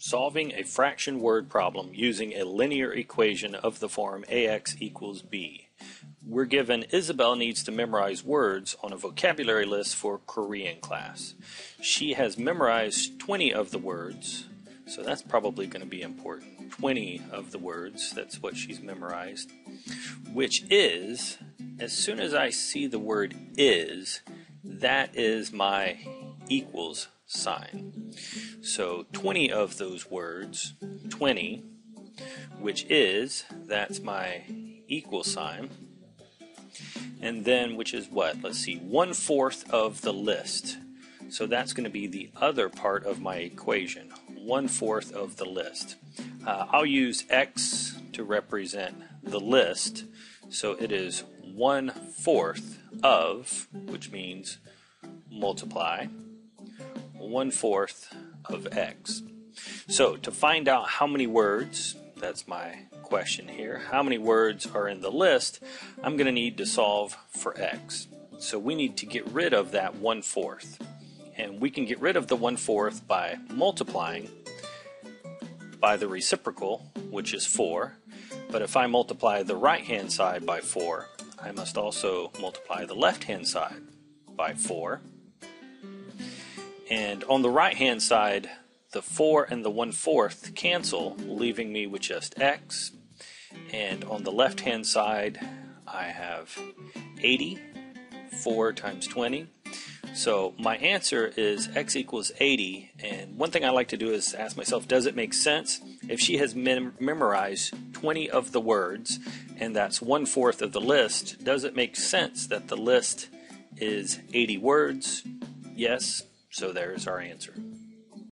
Solving a fraction word problem using a linear equation of the form ax equals b. We're given Isabel needs to memorize words on a vocabulary list for Korean class. She has memorized 20 of the words, so that's probably going to be important. 20 of the words, that's what she's memorized, which is, as soon as I see the word is, that is my equals sign. So 20 of those words, 20, which is, that's my equal sign. And then, which is what? Let's see, one fourth of the list. So that's going to be the other part of my equation, one fourth of the list. Uh, I'll use x to represent the list. So it is one fourth of, which means multiply, one fourth of x. So to find out how many words, that's my question here, how many words are in the list, I'm going to need to solve for x. So we need to get rid of that one fourth. And we can get rid of the one fourth by multiplying by the reciprocal, which is 4. But if I multiply the right hand side by 4, I must also multiply the left hand side by 4. And on the right hand side, the 4 and the 1 fourth cancel, leaving me with just x. And on the left hand side, I have 80, 4 times 20. So my answer is x equals 80. And one thing I like to do is ask myself, does it make sense? If she has mem- memorized 20 of the words, and that's one fourth of the list, does it make sense that the list is 80 words? Yes. So there's our answer.